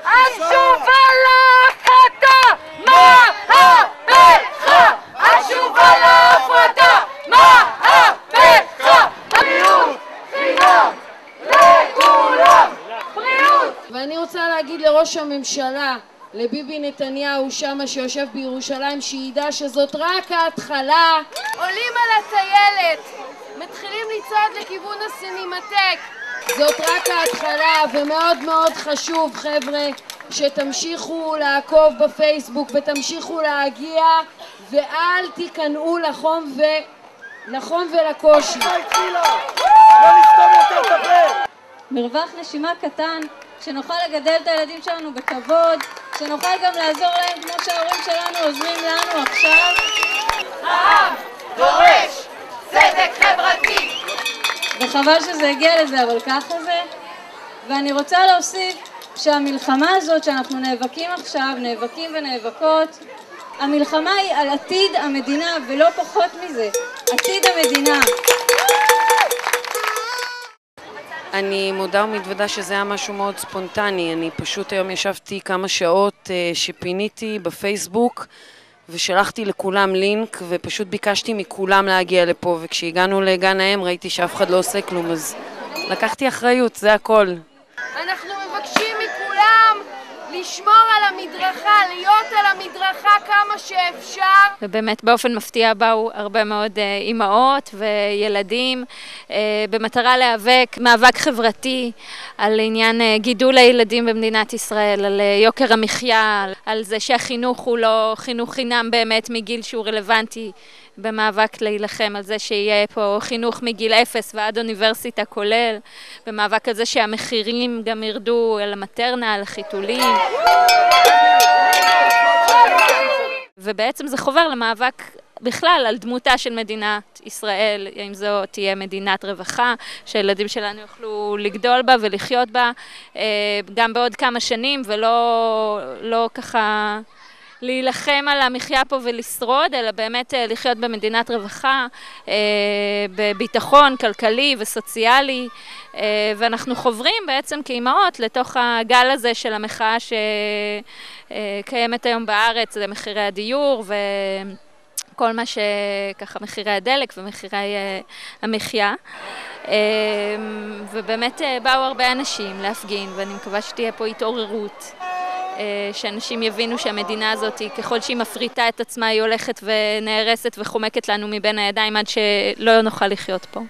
אשובה להפרטה! מהפכה! אשובה להפרטה! מהפכה! בריאות חינם לכולם! בריאות! ואני רוצה להגיד לראש הממשלה, לביבי נתניהו שמה שיושב בירושלים, שידע שזאת רק ההתחלה. עולים על הטיילת, מתחילים לצעוד לכיוון הסינמטק. זאת רק ההתחלה, ומאוד מאוד חשוב, חבר'ה, שתמשיכו לעקוב בפייסבוק ותמשיכו להגיע, ואל תיכנעו לחום ו... לחום ולקושי. מרווח נשימה קטן, שנוכל לגדל את הילדים שלנו בכבוד, שנוכל גם לעזור להם כמו שההורים שלנו עוזרים לנו עכשיו. וחבל שזה הגיע לזה, אבל ככה זה. ואני רוצה להוסיף שהמלחמה הזאת שאנחנו נאבקים עכשיו, נאבקים ונאבקות, המלחמה היא על עתיד המדינה ולא פחות מזה, עתיד המדינה. אני מודה ומתוודה שזה היה משהו מאוד ספונטני. אני פשוט היום ישבתי כמה שעות אה, שפיניתי בפייסבוק ושלחתי לכולם לינק ופשוט ביקשתי מכולם להגיע לפה וכשהגענו לגן האם ראיתי שאף אחד לא עושה כלום אז לקחתי אחריות, זה הכל. אנחנו מבקשים מכולם לשמור על המדרכה, להיות על המדרכה כמה שאפשר. ובאמת באופן מפתיע באו הרבה מאוד אה, אימהות וילדים אה, במטרה להיאבק מאבק חברתי על עניין אה, גידול הילדים במדינת ישראל, על יוקר המחיה, על זה שהחינוך הוא לא חינוך חינם באמת מגיל שהוא רלוונטי במאבק להילחם על זה שיהיה פה חינוך מגיל אפס ועד אוניברסיטה כולל, במאבק על זה שהמחירים גם ירדו על המטרנה, על החיתולים. ובעצם זה חובר למאבק בכלל על דמותה של מדינת ישראל, אם זו תהיה מדינת רווחה, שהילדים שלנו יוכלו לגדול בה ולחיות בה גם בעוד כמה שנים ולא לא ככה להילחם על המחיה פה ולשרוד, אלא באמת לחיות במדינת רווחה, בביטחון כלכלי וסוציאלי, ואנחנו חוברים בעצם כאימהות לתוך הגל הזה של המחאה שקיימת היום בארץ, זה מחירי הדיור ו... כל מה שככה מחירי הדלק ומחירי המחיה. ובאמת באו הרבה אנשים להפגין ואני מקווה שתהיה פה התעוררות שאנשים יבינו שהמדינה הזאת, ככל שהיא מפריטה את עצמה, היא הולכת ונהרסת וחומקת לנו מבין הידיים עד שלא נוכל לחיות פה.